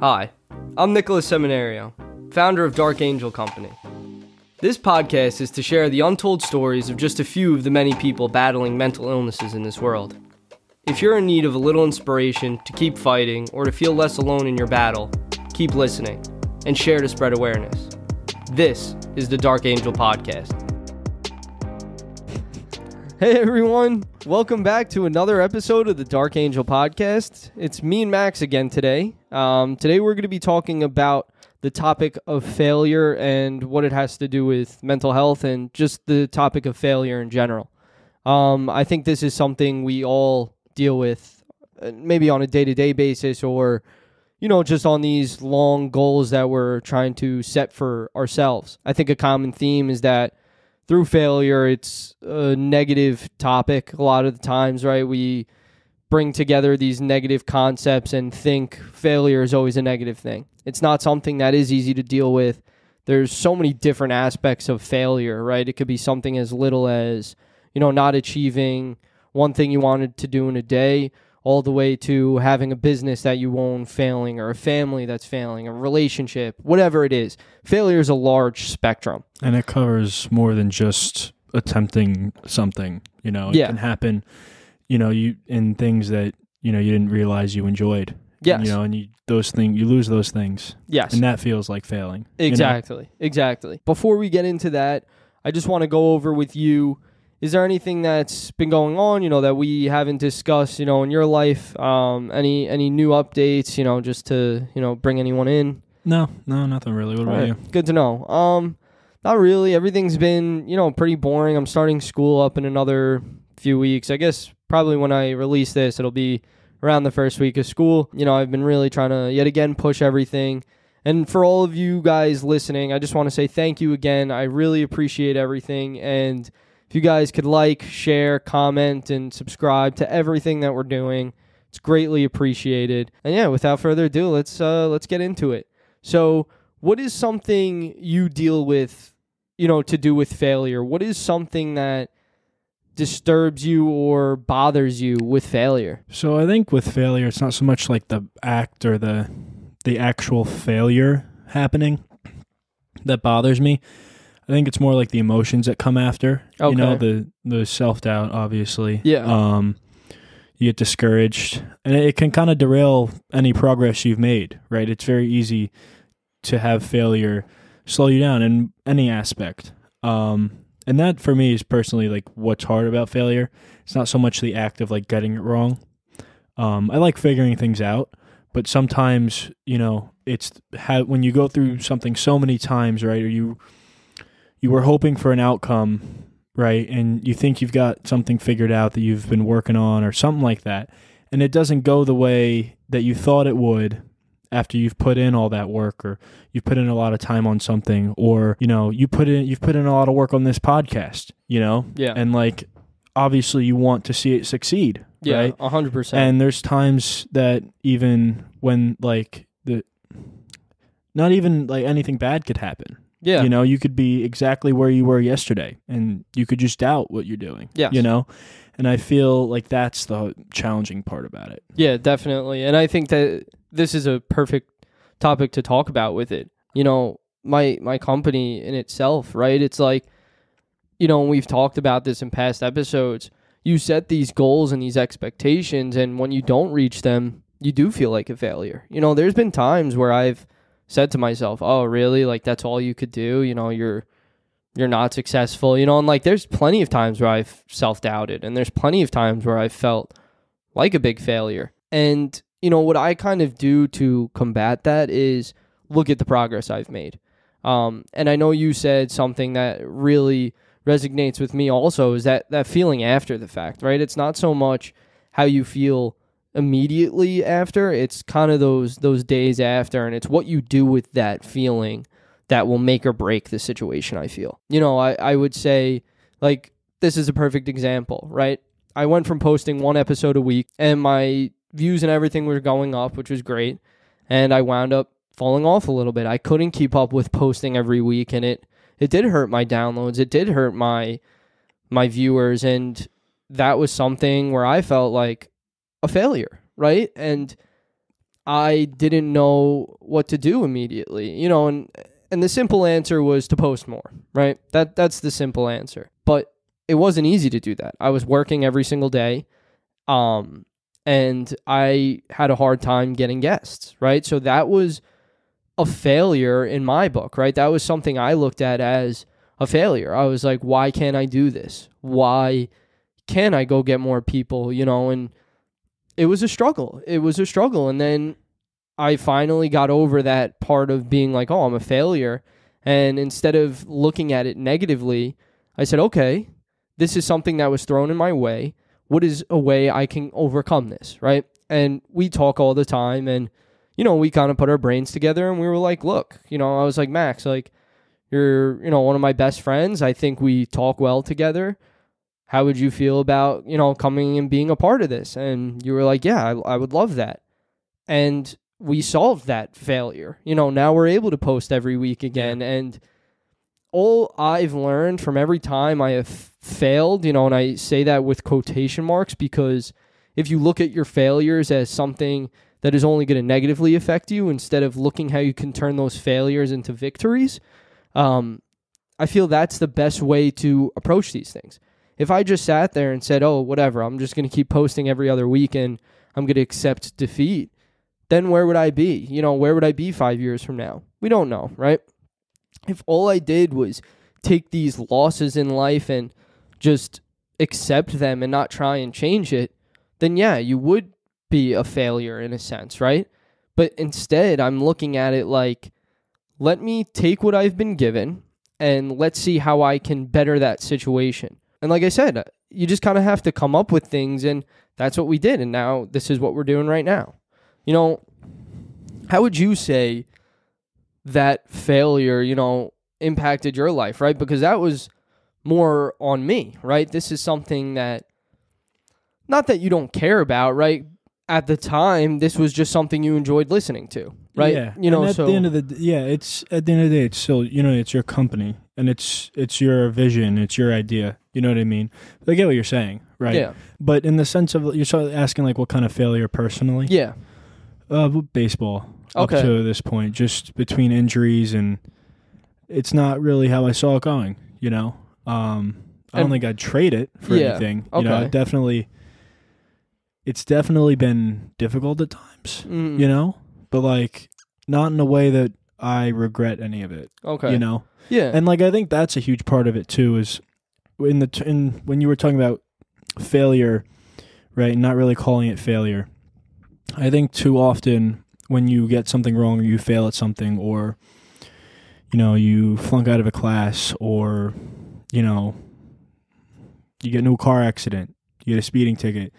Hi, I'm Nicholas Seminario, founder of Dark Angel Company. This podcast is to share the untold stories of just a few of the many people battling mental illnesses in this world. If you're in need of a little inspiration to keep fighting or to feel less alone in your battle, keep listening and share to spread awareness. This is the Dark Angel Podcast. Hey everyone, welcome back to another episode of the Dark Angel Podcast. It's me and Max again today. Um, today we're going to be talking about the topic of failure and what it has to do with mental health and just the topic of failure in general. Um, I think this is something we all deal with, uh, maybe on a day to day basis or, you know, just on these long goals that we're trying to set for ourselves. I think a common theme is that through failure, it's a negative topic a lot of the times, right? We bring together these negative concepts and think failure is always a negative thing. It's not something that is easy to deal with. There's so many different aspects of failure, right? It could be something as little as, you know, not achieving one thing you wanted to do in a day, all the way to having a business that you own failing or a family that's failing, a relationship, whatever it is. Failure is a large spectrum. And it covers more than just attempting something. You know, it Yeah. can happen, you know, you in things that, you know, you didn't realize you enjoyed. Yes. You know, and you those things you lose those things. Yes. And that feels like failing. you know? Exactly. Exactly. Before we get into that, I just want to go over with you is there anything that's been going on, you know, that we haven't discussed, you know, in your life? Um any any new updates, you know, just to, you know, bring anyone in? No, no, nothing really. What about Alright, you? Good to know. Um not really. Everything's been, you know, pretty boring. I'm starting school up in another few weeks. I guess probably when I release this, it'll be around the first week of school. You know, I've been really trying to yet again push everything. And for all of you guys listening, I just want to say thank you again. I really appreciate everything. And if you guys could like, share, comment, and subscribe to everything that we're doing, it's greatly appreciated. And yeah, without further ado, let's uh, let's get into it. So, what is something you deal with, you know, to do with failure? What is something that disturbs you or bothers you with failure? So I think with failure it's not so much like the act or the the actual failure happening that bothers me. I think it's more like the emotions that come after. Okay. You know, the the self doubt obviously. Yeah. Um you get discouraged and it can kind of derail any progress you've made, right? It's very easy to have failure slow you down in any aspect. Um and that for me is personally like what's hard about failure. It's not so much the act of like getting it wrong. Um I like figuring things out, but sometimes, you know, it's how when you go through something so many times, right? Or you you were hoping for an outcome right? And you think you've got something figured out that you've been working on or something like that, and it doesn't go the way that you thought it would after you've put in all that work or you've put in a lot of time on something or you know you put in you've put in a lot of work on this podcast you know Yeah. and like obviously you want to see it succeed yeah, right a hundred percent. and there's times that even when like the not even like anything bad could happen Yeah, you know, you could be exactly where you were yesterday and you could just doubt what you're doing. Yeah. You know? And I feel like that's the challenging part about it. Yeah, definitely. And I think that this is a perfect topic to talk about with it. You know, my my company in itself, right? It's like you know, we've talked about this in past episodes. You set these goals and these expectations and when you don't reach them, you do feel like a failure. You know, there's been times where I've said to myself, "Oh, really? Like that's all you could do? You know, you're you're not successful." You know, and like there's plenty of times where I've self-doubted and there's plenty of times where I've felt like a big failure. And, you know, what I kind of do to combat that is look at the progress I've made. Um, and I know you said something that really resonates with me also is that, that feeling after the fact, right? It's not so much how you feel immediately after, it's kind of those those days after and it's what you do with that feeling that will make or break the situation, I feel. You know, I, I would say like this is a perfect example, right? I went from posting one episode a week and my views and everything were going up, which was great. And I wound up falling off a little bit. I couldn't keep up with posting every week and it it did hurt my downloads. It did hurt my my viewers and that was something where I felt like a failure, right? And I didn't know what to do immediately. You know, and and the simple answer was to post more, right? That that's the simple answer. But it wasn't easy to do that. I was working every single day. Um and I had a hard time getting guests, right? So that was a failure in my book, right? That was something I looked at as a failure. I was like, why can't I do this? Why can't I go get more people, you know? And it was a struggle. It was a struggle. And then I finally got over that part of being like, oh, I'm a failure. And instead of looking at it negatively, I said, okay, this is something that was thrown in my way. What is a way I can overcome this, right? And we talk all the time and you know, we kind of put our brains together and we were like, look, you know, I was like, Max, like you're, you know, one of my best friends. I think we talk well together how would you feel about you know coming and being a part of this? And you were like yeah I, I, would love that. And we solved that failure. You know now we're able to post every week again. And all i've learned from every time i have failed you know and i say that with quotation marks because if you look at your failures as something that is only going to negatively affect you instead of looking how you can turn those failures into victories um, i feel that's the best way to approach these things if I just sat there and said, "Oh, whatever, I'm just going to keep posting every other week and I'm going to accept defeat," then where would I be? You know, where would I be 5 years from now? We don't know, right? If all I did was take these losses in life and just accept them and not try and change it, then yeah, you would be a failure in a sense, right? But instead, I'm looking at it like let me take what I've been given and let's see how I can better that situation. And like I said, you just kind of have to come up with things, and that's what we did. And now this is what we're doing right now. You know, how would you say that failure, you know, impacted your life, right? Because that was more on me, right? This is something that, not that you don't care about, right? At the time, this was just something you enjoyed listening to, right? Yeah. You know, and at so the end of the yeah, it's at the end of the day, it's still you know, it's your company and it's it's your vision, it's your idea. You know what I mean? I get what you're saying, right? yeah, But in the sense of you're sort of asking like what kind of failure personally? yeah, Uh, baseball. Okay. Up to this point, just between injuries and it's not really how I saw it going. You know, um, I don't think I'd trade it for Yeah, anything. You know, okay. it definitely. It's definitely been difficult at times. Mm, You know, but like not in a way that I regret any of it. okay, You know, yeah, and like I think that's a huge part of it too. Is in the in when you were talking about failure, right? Not really calling it failure. I think too often when you get something wrong or you fail at something or you know you flunk out of a class or you know you get into a car accident, you get a speeding ticket.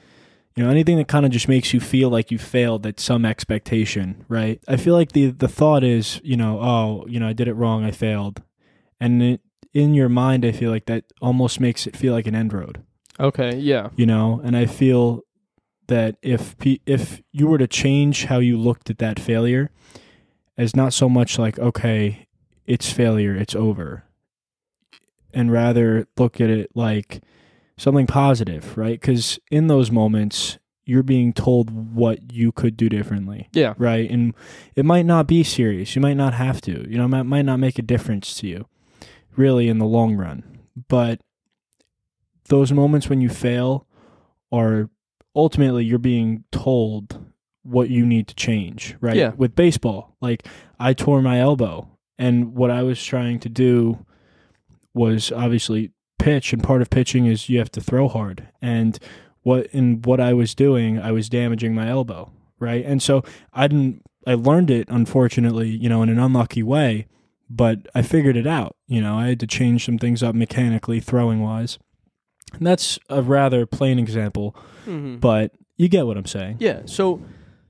You know anything that kind of just makes you feel like you failed at some expectation, right? I feel like the the thought is, you know, oh, you know, I did it wrong, I failed, and it, in your mind, I feel like that almost makes it feel like an end road, okay, yeah, you know. And I feel that if pe- if you were to change how you looked at that failure, as not so much like okay, it's failure, it's over, and rather look at it like something positive, right? Because in those moments, you're being told what you could do differently yeah, right? And it might not be serious. You might not have to. You know, it might not make a difference to you, really, in the long run. But those moments when you fail are ultimately you're being told what you need to change, right? Yeah. With baseball, like I tore my elbow, and what I was trying to do was obviously pitch, and part of pitching is you have to throw hard, and what in what I was doing, I was damaging my elbow, right? And so I didn't I learned it unfortunately, you know, in an unlucky way, but I figured it out. You know, I had to change some things up mechanically throwing wise. And that's a rather plain example, hmm but you get what I'm saying. yeah. So,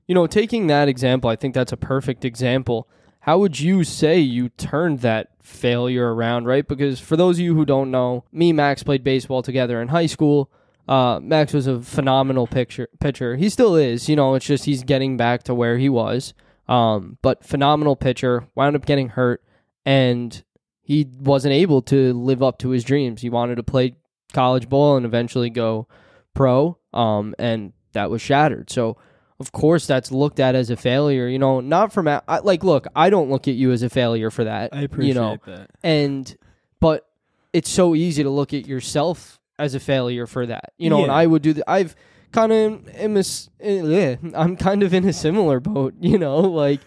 you know, taking that example, I think that's a perfect example. How would you say you turned that failure around, right? Because for those of you who don't know, me and Max played baseball together in high school. Uh, Max was a phenomenal pitcher. Pitcher, he still is. You know, it's just he's getting back to where he was. Um, but phenomenal pitcher. Wound up getting hurt, and he wasn't able to live up to his dreams. He wanted to play college ball and eventually go pro. Um, and that was shattered. So of course that's looked at as a failure. You know, not from I, like look, I don't look at you as a failure for that. I appreciate you know, that. and but it's so easy to look at yourself as a failure for that. You know, and I would do that. I've kind of am a eh, I'm kind of in a similar boat. You know, like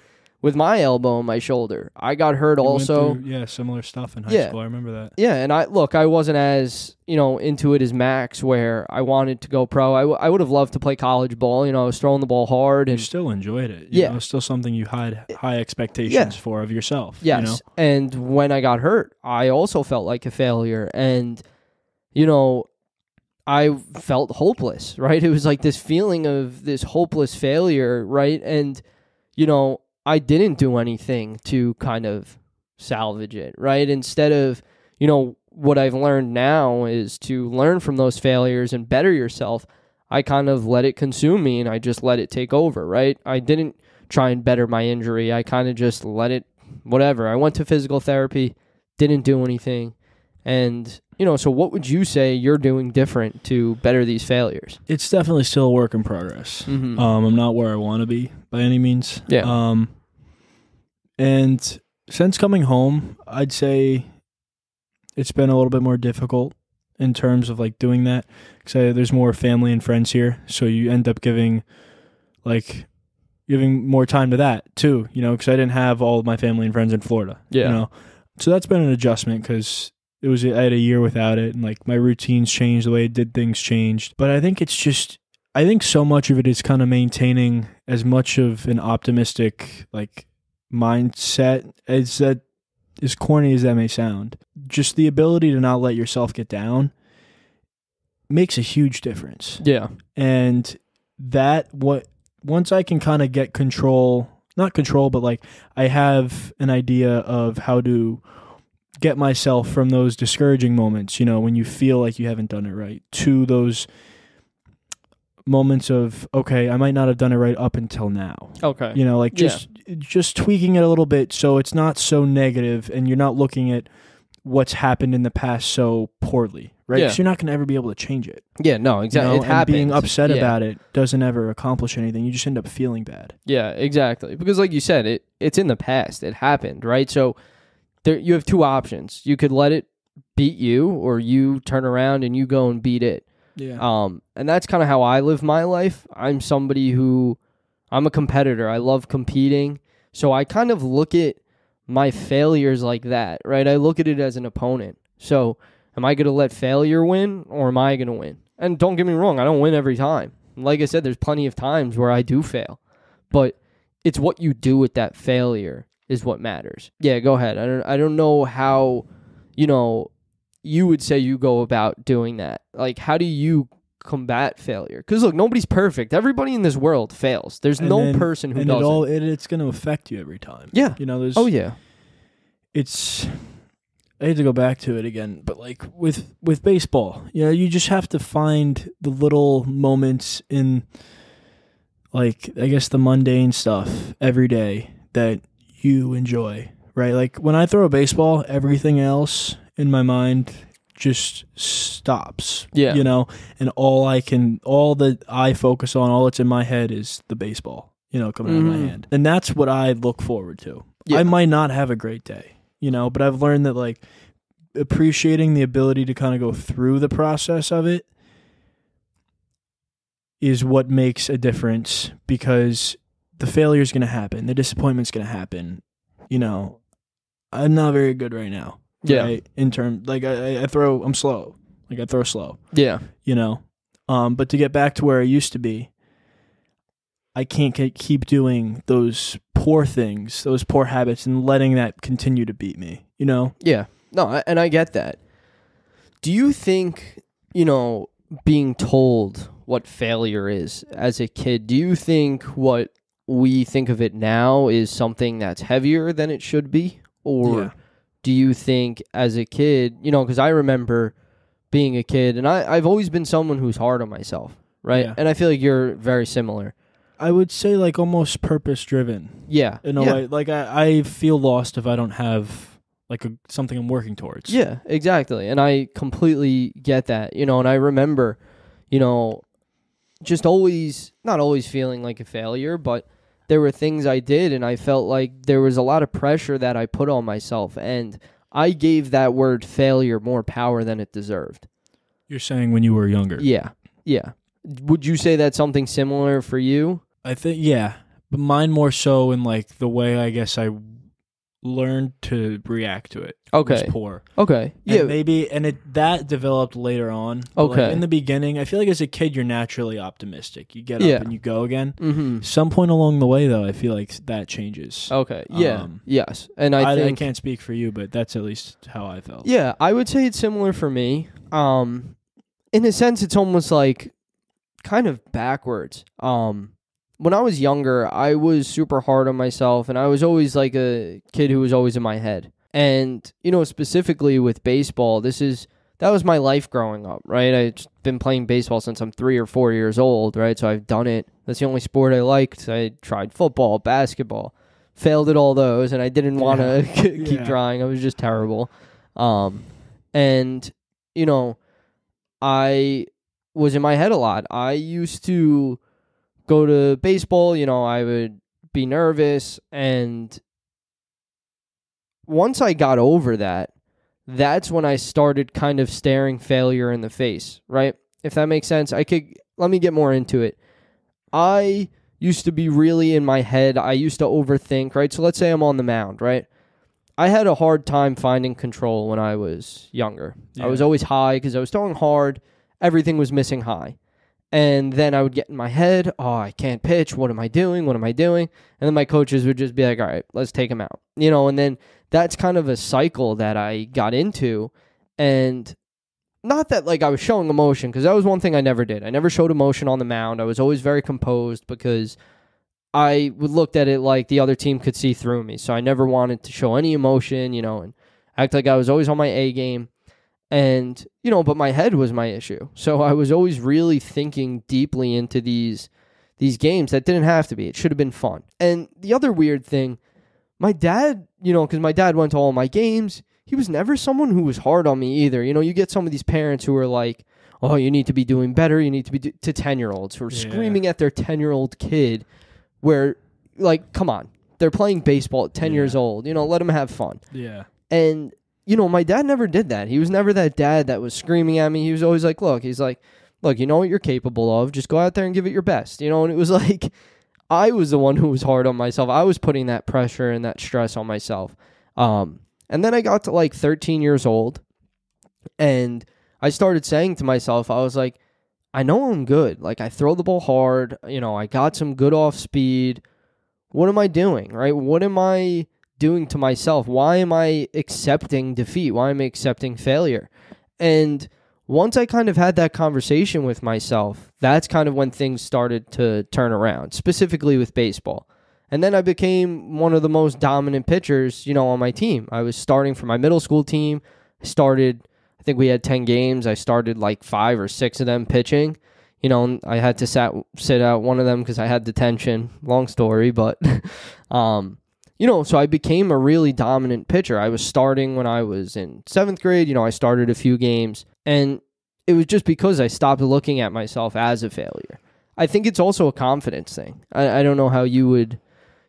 with my elbow and my shoulder, I got hurt You also. through, yeah, similar stuff in high Yeah. school. I remember that. Yeah, and I look, I wasn't as you know into it as Max, where I wanted to go pro. I, w- I would have loved to play college ball. You know, I was throwing the ball hard, and You still enjoyed it. You Yeah. know, it's still something you had high expectations for of yourself. yes. You know? And when I got hurt, I also felt like a failure, and you know, I felt hopeless. Right? It was like this feeling of this hopeless failure. Right? And you know, I didn't do anything to kind of salvage it. Right? Instead of you know what I've learned now is to learn from those failures and better yourself. I kind of let it consume me and I just let it take over, right? I didn't try and better my injury. I kind of just let it whatever. I went to physical therapy, didn't do anything. And, you know, so what would you say you're doing different to better these failures? It's definitely still a work in progress. Mm-hmm. Um, I'm not where I want to be by any means. Yeah. Um, and since coming home, I'd say it's been a little bit more difficult in terms of like doing that because there's more family and friends here, so you end up giving like giving more time to that too. You know, because I didn't have all of my family and friends in Florida. Yeah. You know, so that's been an adjustment because it was I had a year without it, and like my routines changed, the way I did things changed. But I think it's just I think so much of it is kind of maintaining as much of an optimistic like mindset as that as corny as that may sound. Just the ability to not let yourself get down makes a huge difference. Yeah. And that what once I can kind of get control, not control, but like I have an idea of how to get myself from those discouraging moments, you know, when you feel like you haven't done it right, to those moments of okay, I might not have done it right up until now. Okay. You know, like Yeah. just just tweaking it a little bit so it's not so negative and you're not looking at what's happened in the past so poorly, right? Yeah. Because you're not going to ever be able to change it. Yeah, no, You exactly. know, it happens. being upset Yeah. about it doesn't ever accomplish anything. You just end up feeling bad. Yeah, exactly. Because like you said, it it's in the past. It happened, right? So there you have two options. You could let it beat you or you turn around and you go and beat it. Yeah. Um and that's kind of how I live my life. I'm somebody who I'm a competitor. I love competing. So I kind of look at my failures like that, right? I look at it as an opponent. So am I going to let failure win or am I going to win? And don't get me wrong, I don't win every time. Like I said, there's plenty of times where I do fail. But it's what you do with that failure is what matters. Yeah, go ahead. I don't I don't know how you know you would say you go about doing that. Like how do you combat failure? Cuz look, nobody's perfect. Everybody in this world fails. There's And no then- person who and doesn't. it all it, it's going to affect you every time. yeah. You know, there's Oh yeah. it's I hate to go back to it again, but like with with baseball, you know, you just have to find the little moments in like I guess the mundane stuff every day that you enjoy, right? Like when I throw a baseball, everything else in my mind just stops. Yeah. You know, and all I can all that I focus on, all that's in my head is the baseball, you know, coming out of my mm-hmm. hand. And that's what I look forward to. Yeah. I might not have a great day, you know, but I've learned that like appreciating the ability to kind of go through the process of it is what makes a difference because the failure is going to happen, the disappointment's going to happen. You know, I'm not very good right now. Yeah. Right? In term, like I, I- I throw, I'm slow. Like I throw slow. Yeah. You know, um, but to get back to where I used to be, I can't keep doing those poor things, those poor habits, and letting that continue to beat me. You know, Yeah. No, and I get that. Do you think, you know, being told what failure is as a kid, do you think what we think of it now is something that's heavier than it should be? Or Yeah. do you think as a kid, you know, because I remember being a kid and I, I've always been someone who's hard on myself, right? Yeah. And I feel like you're very similar. I would say like almost purpose driven Yeah. in a yeah. way. Like I, I feel lost if I don't have like a, something I'm working towards. Yeah, exactly. And I completely get that. You know, and I remember, you know, just always not always feeling like a failure, but there were things I did and I felt like there was a lot of pressure that I put on myself and I gave that word failure more power than it deserved. You're saying when you were younger. Yeah. Yeah. Would you say that's something similar for you? I think yeah, but mine more so in like the way I guess I learned to react to it. was Okay. poor. Okay. Yeah, Yeah. maybe, and it that developed later on. But, like, Okay. in the beginning, I feel like as a kid, you're naturally optimistic. You get Yeah. up and you go again. mm-hmm. Some point along the way, though, I feel like that changes. Okay. Yeah. Um, yes. And I, I, I can't speak for you, but that's at least how I felt. Yeah, I would say it's similar for me. Um, in a sense, it's almost like kind of backwards. Um, when I was younger, I was super hard on myself, and I was always like a kid who was always in my head. And you know, specifically with baseball, this is that was my life growing up, right? I've been playing baseball since I'm three or four years old, right? So I've done it. That's the only sport I liked. I tried football, basketball, failed at all those, and I didn't want to keep Yeah. trying. I was just terrible. Um, and you know, I was in my head a lot. I used to go to baseball, you know, I would be nervous and once I got over that, that's when I started kind of staring failure in the face, right? If that makes sense. I could let me get more into it. I used to be really in my head. I used to overthink, right? So let's say I'm on the mound, right? I had a hard time finding control when I was younger. I was always high because I was throwing hard. Everything was missing high. And then I would get in my head, oh, I can't pitch. What am I doing? What am I doing? And then my coaches would just be like, all right, let's take him out. You know, and then that's kind of a cycle that I got into. And not that like I was showing emotion, because that was one thing I never did. I never showed emotion on the mound. I was always very composed because I would looked at it like the other team could see through me. So I never wanted to show any emotion, you know, and act like I was always on my A game. And, you know, but my head was my issue. So I was always really thinking deeply into these these games that didn't have to be. It should have been fun. And the other weird thing, my dad, you know, cuz my dad went to all my games, he was never someone who was hard on me either. You know, you get some of these parents who are like, "Oh, you need to be doing better. You need to be do-, to 10-year-olds who are Yeah. screaming at their 10-year-old kid where like, come on. They're playing baseball at 10 Yeah. years old. You know, let them have fun. Yeah. And you know, my dad never did that. He was never that dad that was screaming at me. He was always like, "Look, he's like, look, you know what you're capable of. Just go out there and give it your best." You know, and it was like I was the one who was hard on myself. I was putting that pressure and that stress on myself. Um, and then I got to like 13 years old, and I started saying to myself, I was like, I know I'm good. Like I throw the ball hard. You know, I got some good off speed. What am I doing? Right? What am I doing to myself? Why am I accepting defeat? Why am I accepting failure? And once I kind of had that conversation with myself, that's kind of when things started to turn around, specifically with baseball. And then I became one of the most dominant pitchers, you know, on my team. I was starting for my middle school team. I started, I think we had 10 games. I started like five or six of them pitching. You know, I had to sat, sit out one of them because I had detention. Long story, but, um, you know, so I became a really dominant pitcher. I was starting when I was in seventh grade. You know, I started a few games, and it was just because I stopped looking at myself as a failure. I think it's also a confidence thing. I, I don't know how you would,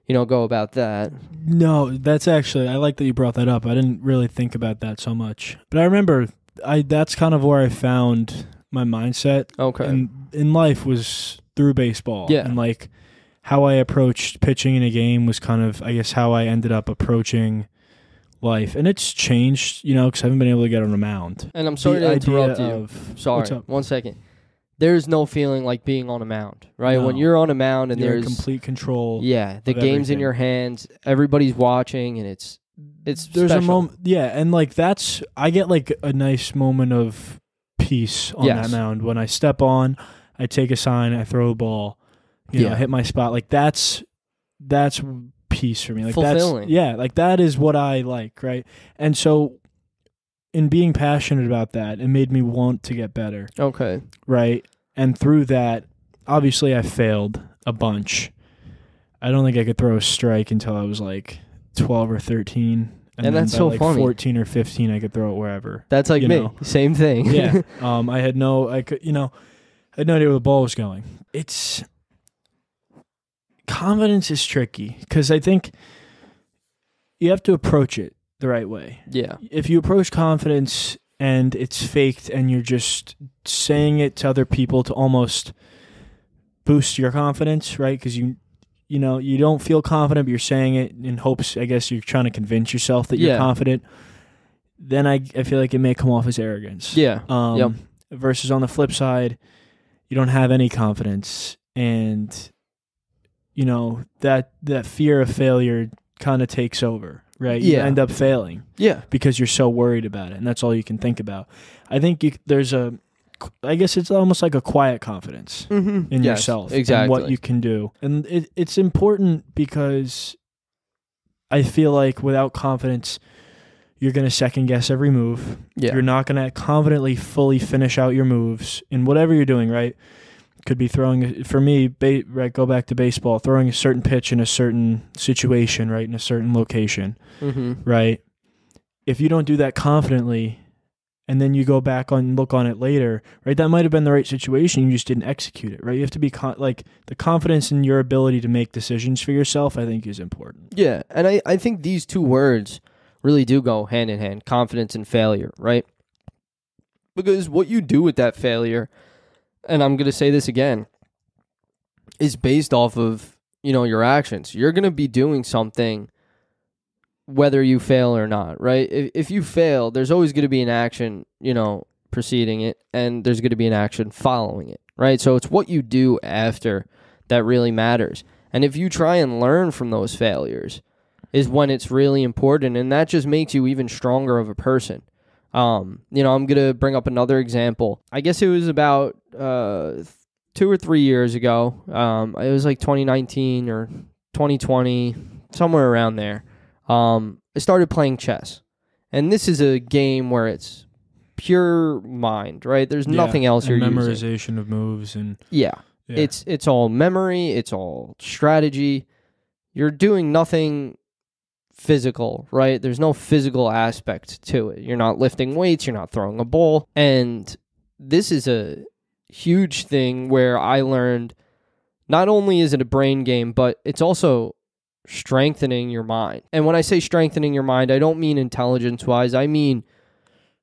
you know, go about that. No, that's actually I like that you brought that up. I didn't really think about that so much. But I remember I that's kind of where I found my mindset Okay. in in life was through baseball. Yeah. And like how I approached pitching in a game was kind of I guess how I ended up approaching life. And it's changed, you know, cuz I haven't been able to get on a mound. and I'm sorry The to interrupt you. of- sorry. One second. There's no feeling like being on a mound, right? When you're on a mound and You're in there's complete control. yeah, the game's in your hands, everybody's watching, and it's it's there's a special. moment yeah and like that's i get like a nice moment of peace on Yes. that mound when i step on i take a sign i throw a ball you Yeah. I hit my spot like that's that's peace for me like Fulfilling. that's yeah like that is what i like right and so in being passionate about that it made me want to get better Okay. right and through that obviously i failed a bunch i don't think i could throw a strike until i was like 12 or 13 and, And then that's by so like funny. 14 or 15 i could throw it wherever That's like me. know. Same thing. yeah um i had no i could you know I had no idea where the ball was going. It's confidence is tricky because I think you have to approach it the right way. Yeah. If you approach confidence and it's faked and you're just saying it to other people to almost boost your confidence, right? Because you you know you don't feel confident, but you're saying it in hopes. I guess you're trying to convince yourself that you're Yeah. confident. Then I I feel like it may come off as arrogance. Yeah. Um, Yep. Versus on the flip side, you don't have any confidence, and you know that that fear of failure kind of takes over, right? You Yeah. end up failing Yeah. because you're so worried about it, and that's all you can think about. I think you, there's a, I guess it's almost like a quiet confidence Mm-hmm. in yourself Exactly. and what you can do, and it, it's important because I feel like without confidence, you're going to second guess every move. yeah. You're not going to confidently fully finish out your moves in whatever you're doing, right? Could be throwing for me, ba- right? Go back to baseball, throwing a certain pitch in a certain situation, right, in a certain location, mm-hmm. right? If you don't do that confidently, and then you go back on look on it later, right? That might have been the right situation. You just didn't execute it, right? You have to be con- like the confidence in your ability to make decisions for yourself. I think is important. Yeah, and I, I think these two words really do go hand in hand confidence and failure, right? Because what you do with that failure, and I'm going to say this again, is based off of, you know, your actions. You're going to be doing something whether you fail or not, right? If, if you fail, there's always going to be an action, you know, preceding it, and there's going to be an action following it, right? So it's what you do after that really matters. And if you try and learn from those failures, is when it's really important, and that just makes you even stronger of a person. Um, you know, I'm gonna bring up another example. I guess it was about uh, two or three years ago. Um, it was like 2019 or 2020, somewhere around there. Um, I started playing chess, and this is a game where it's pure mind, right? There's nothing else you're using. memorization of moves and Yeah, yeah. it's it's all memory, it's all strategy. You're doing nothing physical, right? There's no physical aspect to it. You're not lifting weights, you're not throwing a ball. And this is a huge thing where I learned not only is it a brain game, but it's also strengthening your mind. And when I say strengthening your mind, I don't mean intelligence wise, I mean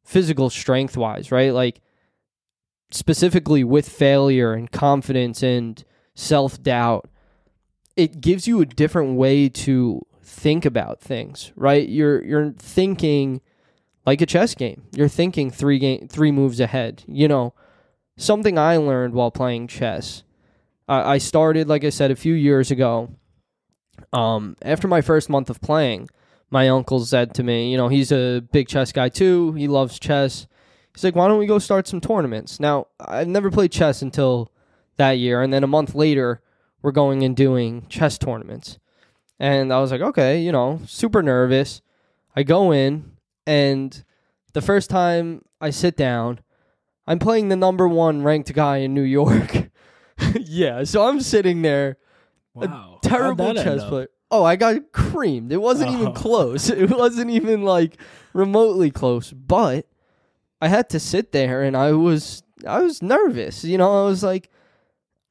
physical strength wise, right? Like specifically with failure and confidence and self doubt, it gives you a different way to think about things, right? You're you're thinking like a chess game. You're thinking three game three moves ahead. You know, something I learned while playing chess. I I started, like I said, a few years ago. Um, after my first month of playing, my uncle said to me, you know, he's a big chess guy too. He loves chess. He's like, why don't we go start some tournaments? Now, I've never played chess until that year. And then a month later, we're going and doing chess tournaments. And I was like, okay, you know, super nervous. I go in, and the first time I sit down, I'm playing the number one ranked guy in New York. yeah, so I'm sitting there, wow. terrible that end chess player. Oh, I got creamed. It wasn't Oh. even close. It wasn't even like remotely close. But I had to sit there and I was I was nervous. You know, I was like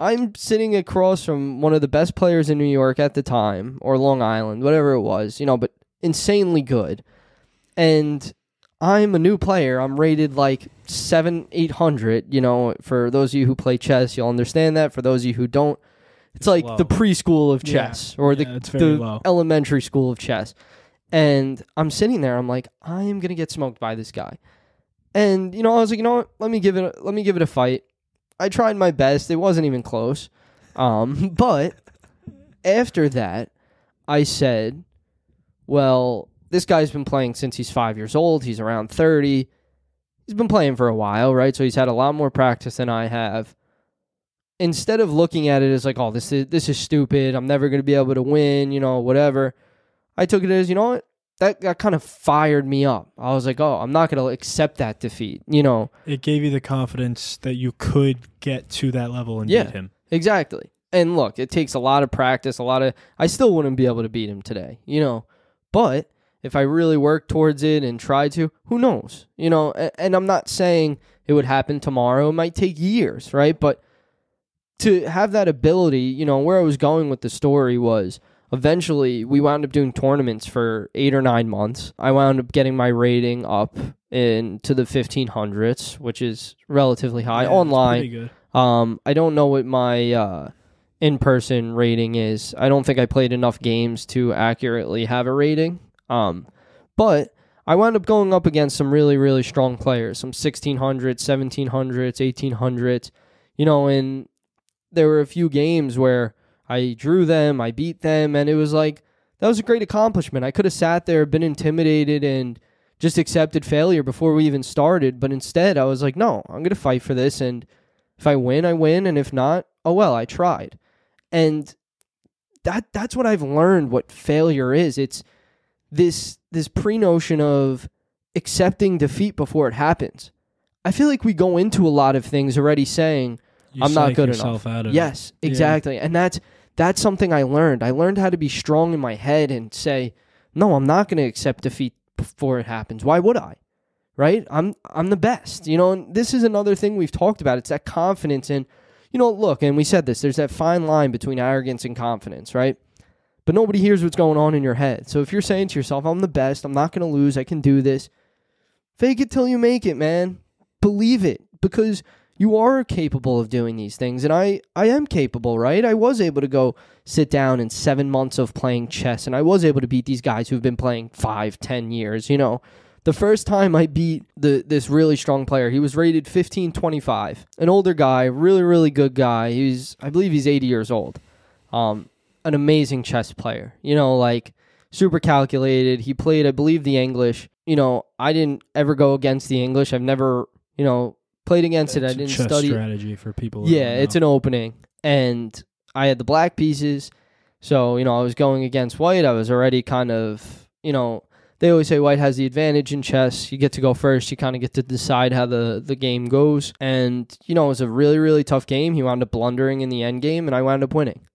I'm sitting across from one of the best players in New York at the time or Long Island, whatever it was, you know, but insanely good. And I'm a new player. I'm rated like seven, eight hundred. You know, for those of you who play chess, you'll understand that. For those of you who don't, it's, It's like low. the preschool of Yeah. chess or Yeah, the, the low. elementary school of chess. And I'm sitting there. I'm like, I'm gonna get smoked by this guy. And you know, I was like, you know what? Let me give it. A, let me give it a fight. I tried my best. It wasn't even close. Um, but after that, I said, well, this guy's been playing since he's five years old. He's around 30. He's been playing for a while, right? So he's had a lot more practice than I have. Instead of looking at it as like, oh, this is this is stupid. I'm never gonna be able to win, you know, whatever. I took it as, you know what? That that kind of fired me up. I was like, oh, I'm not gonna accept that defeat, you know. It gave you the confidence that you could get to that level and Yeah. beat him. Exactly. And look, it takes a lot of practice, a lot of I still wouldn't be able to beat him today, you know. But if I really work towards it and try to, who knows? You know, and, and I'm not saying it would happen tomorrow. It might take years, right? But to have that ability, you know, where I was going with the story was eventually we wound up doing tournaments for eight or nine months. I wound up getting my rating up into the 1500s, which is relatively high Yeah, online. Um, I don't know what my uh, in person rating is. I don't think I played enough games to accurately have a rating. Um, but I wound up going up against some really, really strong players, some 1600s, 1700s, 1800s, you know, and there were a few games where I drew them, I beat them, and it was like, that was a great accomplishment. I could have sat there, been intimidated, and just accepted failure before we even started. But instead, I was like, no, I'm going to fight for this. And if I win, I win. And if not, oh well, I tried. And that that's what I've learned what failure is. It's this this pre notion of accepting defeat before it happens. I feel like we go into a lot of things already saying, You I'm not good yourself Out of it. Yes, Yeah. exactly. And that's that's something I learned. I learned how to be strong in my head and say, "No, I'm not going to accept defeat before it happens. Why would I?" Right? I'm I'm the best. You know, and this is another thing we've talked about. It's that confidence in you know, look, and we said this, there's that fine line between arrogance and confidence, right? But nobody hears what's going on in your head. So if you're saying to yourself, "I'm the best. I'm not going to lose. I can do this." Fake it till you make it, man. Believe it because you are capable of doing these things and I I am capable, right? I was able to go sit down in 7 months of playing chess and I was able to beat these guys who've been playing five, ten years, you know. The first time I beat the this really strong player, he was rated 1525. An older guy, really really good guy. He's I believe he's 80 years old. Um an amazing chess player. You know, like super calculated. He played I believe the English. You know, I didn't ever go against the English. I've never, you know, played against it. I didn't chess study strategy for people. yeah, it's an opening, and I had the black pieces, so you know I was going against white. I was already kind of, you know, they always say white has the advantage in chess. You get to go first. You kind of get to decide how the the game goes, and you know it was a really really tough game. He wound up blundering in the end game, and I wound up winning.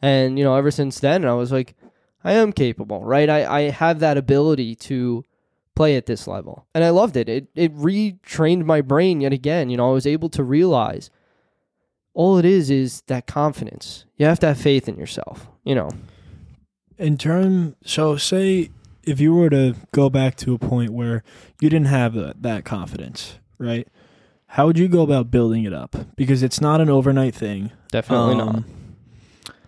And you know, ever since then, I was like, I am capable, right? I I have that ability to play at this level. And I loved it. It it retrained my brain yet again. You know, I was able to realize all it is is that confidence. You have to have faith in yourself, you know. In term, so say if you were to go back to a point where you didn't have that, that confidence, right? How would you go about building it up? Because it's not an overnight thing. Definitely not. Um,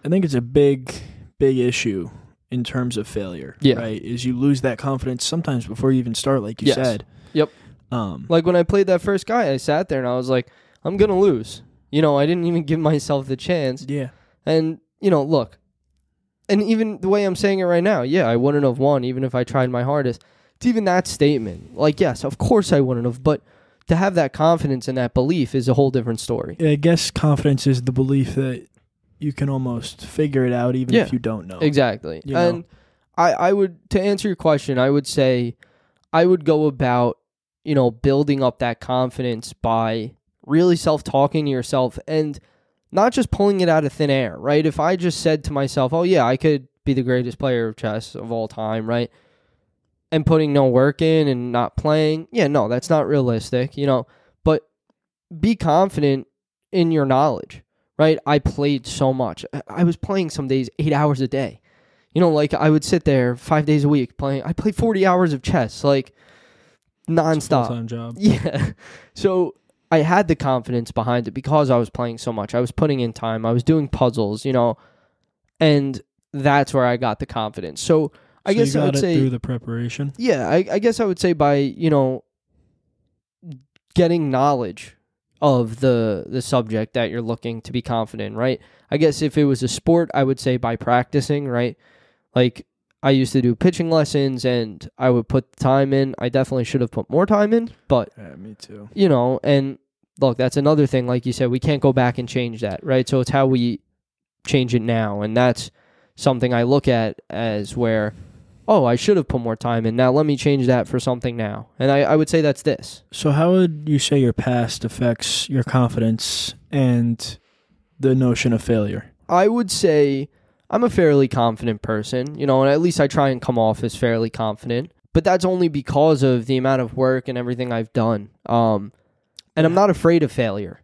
I think it's a big, big issue in terms of failure. Yeah. Right? Is you lose that confidence sometimes before you even start, like you Yes. said. Yep. Um, Like when I played that first guy, I sat there and I was like, I'm going to lose. You know, I didn't even give myself the chance. yeah. And, you know, look, and even the way I'm saying it right now, yeah, I wouldn't have won even if I tried my hardest. It's even that statement. Like, yes, of course I wouldn't have, but to have that confidence and that belief is a whole different story. I guess confidence is the belief that you can almost figure it out even Yeah. if you don't know. Exactly. You know? And I, I would to answer your question, I would say I would go about, you know, building up that confidence by really self talking to yourself and not just pulling it out of thin air, right? If I just said to myself, Oh yeah, I could be the greatest player of chess of all time, right? And putting no work in and not playing, yeah, no, that's not realistic, you know. But be confident in your knowledge, right? I played so much. I- was playing some days eight hours a day. You know, like I would sit there five days a week playing. I played 40 hours of chess, like nonstop. full-time job. Yeah. So I had the confidence behind it because I was playing so much. I was putting in time. I was doing puzzles, you know, and that's where I got the confidence. So I So guess you I would it say, through the preparation. yeah, I, I guess I would say by you know getting knowledge of the the subject that you're looking to be confident, right? I guess if it was a sport, I would say by practicing, right? Like I used to do pitching lessons and I would put time in. I definitely should have put more time in, but Yeah, me too. you know, and look, that's another thing. Like you said, we can't go back and change that, right? So it's how we change it now, and that's something I look at as where, oh, I should have put more time in. Now let me change that for something now, and I, I would say that's this. So how would you say your past affects your confidence and the notion of failure? I would say I'm a fairly confident person, you know, and at least I try and come off as fairly confident. But that's only because of the amount of work and everything I've done. Um, and I'm not afraid of failure.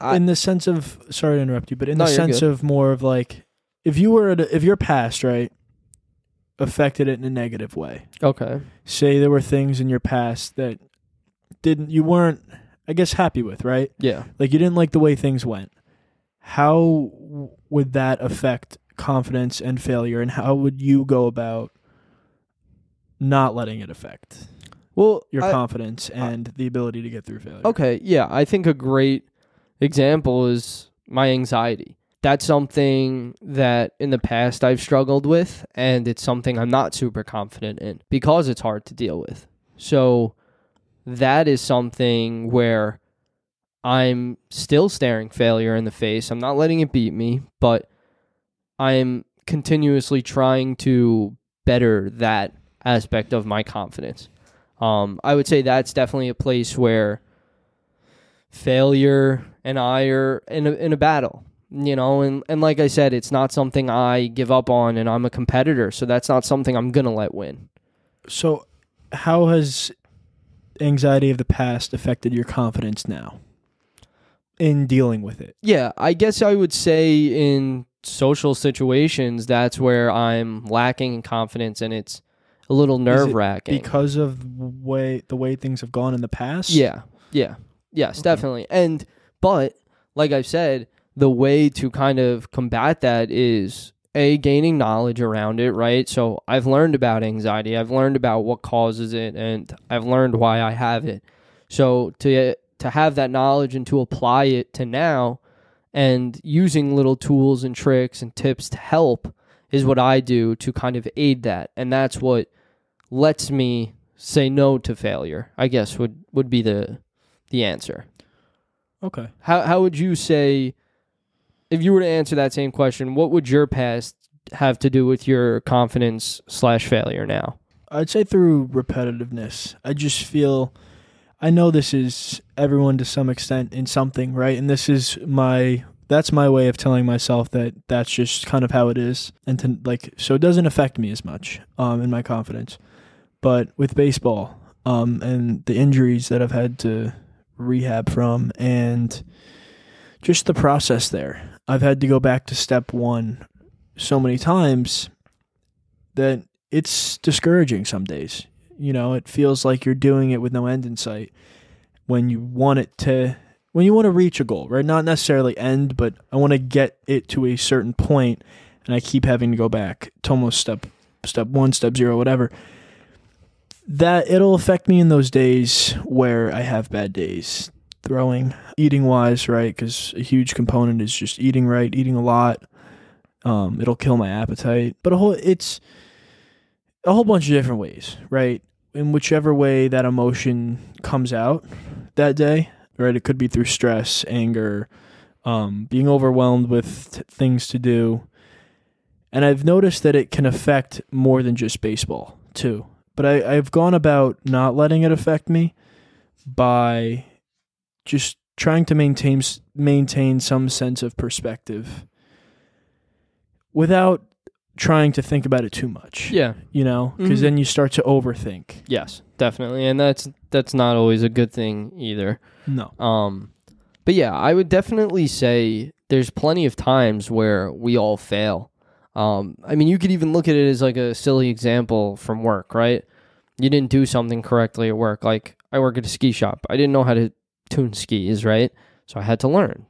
I- in the sense of sorry to interrupt you, but in No, the sense good. of more of like if you were if your past right affected it in a negative way. Okay. Say there were things in your past that didn't you weren't I guess happy with, right? Yeah. Like you didn't like the way things went. How would that affect confidence and failure and how would you go about not letting it affect Well, your I- confidence and the ability to get through failure? Okay, yeah, I think a great example is my anxiety. That's something that in the past I've struggled with, and it's something I'm not super confident in because it's hard to deal with. So that is something where I'm still staring failure in the face. I'm not letting it beat me, but I'm continuously trying to better that aspect of my confidence. Um, I would say that's definitely a place where failure and I are in a, in a battle, you know, and, and like I said, it's not something I give up on and I'm a competitor. So that's not something I'm going to let win. So, how has anxiety of the past affected your confidence now in dealing with it? Yeah, I guess I would say in social situations, that's where I'm lacking in confidence and it's a little nerve wracking. Because of the way the way things have gone in the past? Yeah, yeah, yes, Okay. definitely. And but like I've said, the way to kind of combat that is a gaining knowledge around it, right? So I've learned about anxiety, I've learned about what causes it, and I've learned why I have it. So to to have that knowledge and to apply it to now, and using little tools and tricks and tips to help is what I do to kind of aid that, and that's what lets me say no to failure. I guess would would be the the answer. Okay. How how would you say if you were to answer that same question, what would your past have to do with your confidence slash failure now? I'd say through repetitiveness. I just feel I know this is everyone to some extent in something, right? And this is my that's my way of telling myself that that's just kind of how it is and to like so it doesn't affect me as much um in my confidence. But with baseball um and the injuries that I've had to rehab from and just the process there. I've had to go back to step 1 so many times that it's discouraging some days. You know, it feels like you're doing it with no end in sight when you want it to when you want to reach a goal, right? Not necessarily end, but I want to get it to a certain point and I keep having to go back to almost step step 1, step 0, whatever. That it'll affect me in those days where I have bad days throwing, eating wise, right? Cuz a huge component is just eating right, eating a lot. Um, it'll kill my appetite, but a whole it's a whole bunch of different ways, right? In whichever way that emotion comes out that day, right? It could be through stress, anger, um, being overwhelmed with t- things to do. And I've noticed that it can affect more than just baseball, too. But I, I've gone about not letting it affect me by just trying to maintain maintain some sense of perspective without trying to think about it too much Yeah. you know because Mhm. then you start to overthink Yes, definitely. And that's that's not always a good thing either. no Um but yeah, I would definitely say there's plenty of times where we all fail. Um I mean, you could even look at it as like a silly example from work, right? You didn't do something correctly at work. Like I work at a ski shop. I didn't know how to tune skis, right? So I had to learn.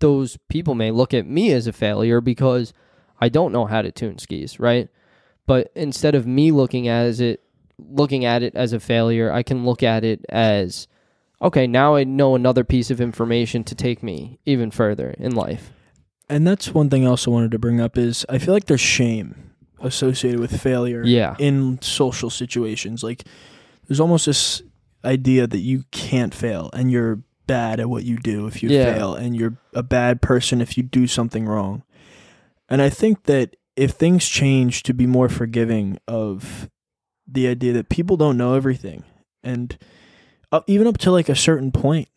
Those people may look at me as a failure because I don't know how to tune skis, right? But instead of me looking as it looking at it as a failure, I can look at it as okay, now I know another piece of information to take me even further in life. and that's one thing I also wanted to bring up is i feel like there's shame associated with failure Yeah. in social situations like there's almost this idea that you can't fail and you're bad at what you do if you Yeah. fail and you're a bad person if you do something wrong and i think that if things change to be more forgiving of the idea that people don't know everything and uh, even up to like a certain point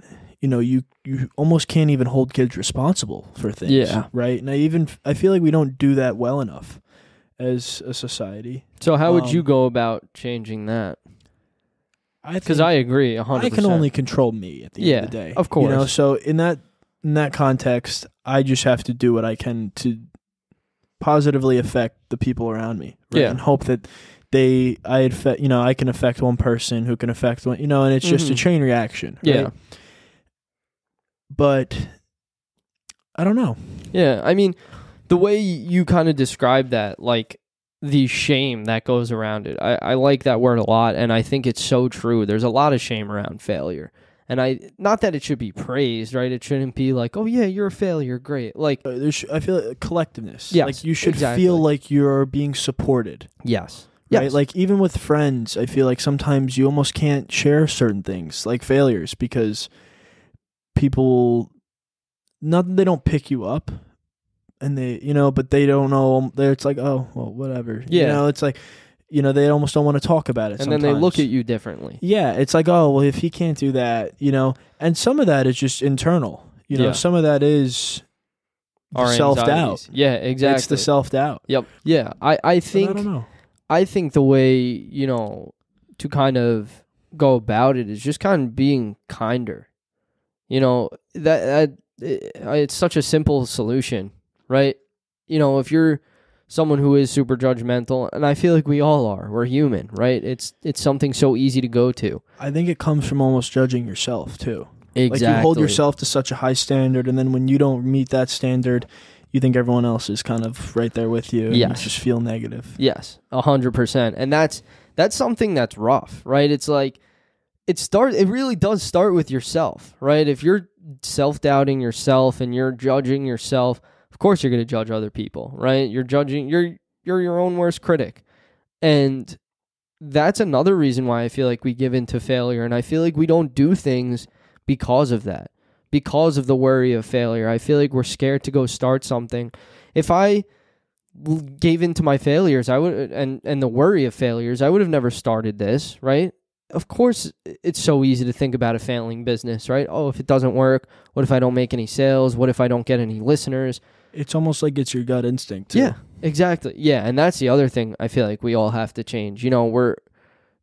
you know you you almost can't even hold kids responsible for things Yeah. right and i even i feel like we don't do that well enough as a society So how would you Um, go about changing that? I Because think I agree a I hundred can only control me at the end of the day of you know course. so in that in that context, I just have to do what I can to positively affect the people around me. Right? Yeah. And hope that they, I affect, you know, I can affect one person who can affect one, you know, and it's just a Mhm. chain reaction. Yeah. But I don't know. Yeah, I mean, the way you kind of describe that, like the shame that goes around it, I, I like that word a lot, and I think it's so true. There's a lot of shame around failure, and I not that it should be praised, right? It shouldn't be like, oh yeah, you're a failure, great. Like, Uh, There's, I feel like collectiveness. Yes, like you should exactly. feel like you're being supported. yes, right? yes, Like even with friends, I feel like sometimes you almost can't share certain things, like failures, because people, not that they don't pick you up, and they, you know, but they don't know. They're it's like, oh, well, whatever. yeah. You know, it's like, you know, they almost don't want to talk about it. and then they look at you differently. Yeah, it's like, oh, well, if he can't do that, you know, and some of that is just internal. You know, Yeah. some of that is Our self doubt. anxieties. Yeah, exactly. It's the self doubt. Yep. Yeah, I I I think don't know. I think the way you know to kind of go about it is just kind of being kinder. You know that that it, it's such a simple solution, right? You know, if you're someone who is super judgmental, and I feel like we all are, we're human, right? It's it's something so easy to go to. I think it comes from almost judging yourself too. Exactly. Like you hold yourself to such a high standard, and then when you don't meet that standard, you think everyone else is kind of right there with you. And Yes. You just feel negative. Yes, a hundred percent, and that's that's something that's rough, right? It's like it start. It really does start with yourself, right? If you're self doubting yourself and you're judging yourself, of course you're going to judge other people, right? You're judging. You're you're your own worst critic, and that's another reason why I feel like we give in to failure, and I feel like we don't do things because of that, because of the worry of failure. I feel like we're scared to go start something. If I gave in to my failures, I would and and the worry of failures, I would have never started this, right? Of course, it's so easy to think about a failing business, right? Oh, if it doesn't work, what if I don't make any sales? What if I don't get any listeners? It's almost like it's your gut instinct. Too. Yeah, exactly. Yeah, and that's the other thing I feel like we all have to change. You know, we're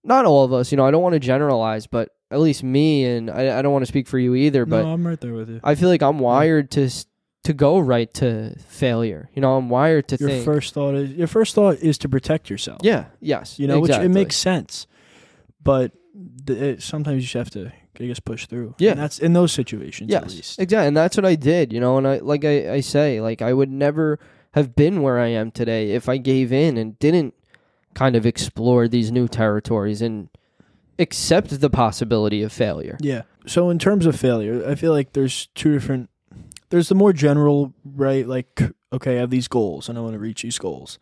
not all of us. You know, I don't want to generalize, but at least me, and I, I don't want to speak for you either. But no, I'm right there with you. I feel like I'm wired to to go right to failure. You know, I'm wired to Your think. first thought is your first thought is to protect yourself. yeah. Yes. you know, exactly. which it makes sense, but th- it, sometimes you just have to, I guess, push through. Yeah. and that's in those situations at Yes, least. exactly, and that's what I did. You know, and I like I, I say, like I would never have been where I am today if I gave in and didn't kind of explore these new territories and accept the possibility of failure. Yeah. So in terms of failure, I feel like there's two different. There's the more general, right? Like, okay, I have these goals and I want to reach these goals.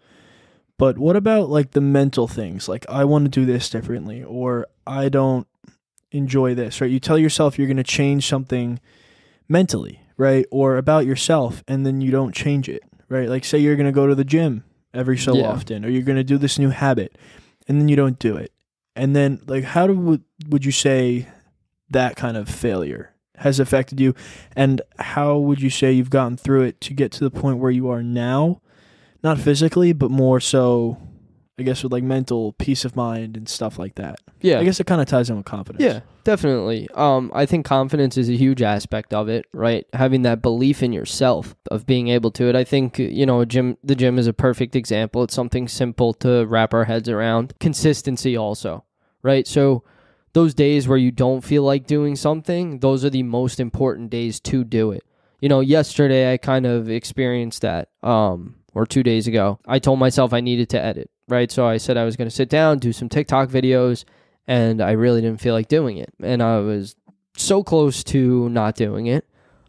But what about like the mental things? Like, I want to do this differently, or I don't enjoy this, right? You tell yourself you're going to change something mentally, right? Or about yourself, and then you don't change it, right? Like, say you're going to go to the gym every so Yeah. often, or you're going to do this new habit, and then you don't do it. And then, like, how do, would, would you say that kind of failure has affected you? And how would you say you've gotten through it to get to the point where you are now? Not physically, but more so, I guess, with like mental peace of mind and stuff like that. Yeah, I guess it kind of ties in with confidence. Yeah, definitely. Um, I think confidence is a huge aspect of it, right? Having that belief in yourself of being able to it. I think you know, a gym. The gym is a perfect example. It's something simple to wrap our heads around. Consistency, also, right? So those days where you don't feel like doing something, those are the most important days to do it. You know, yesterday I kind of experienced that. Um, or two days ago, I told myself I needed to edit, right? So I said I was going to sit down, do some TikTok videos, and I really didn't feel like doing it. And I was so close to not doing it.